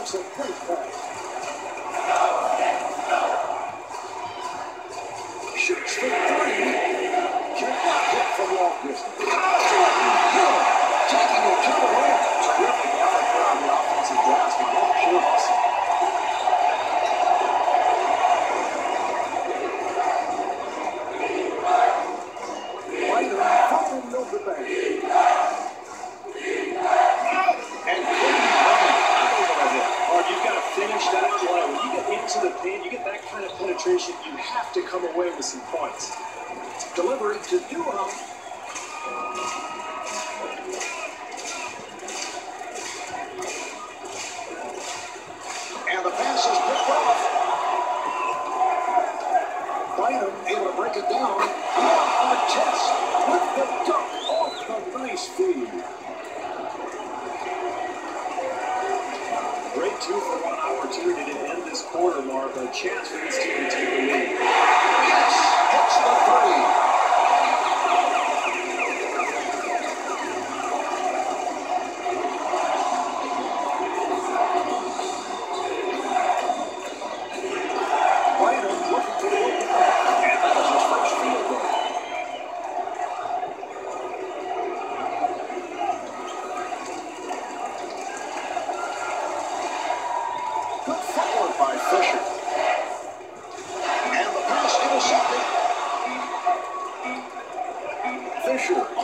Carson, great play. the you get that kind of penetration, you have to come away with some points. Deliver it to Newham. Um, and the pass is picked off. Bynum able to break it down. opportunity to end this quarter, Mark. A chance for this team to take the lead. Good footwork by Fisher. And the pass intercepted. Fisher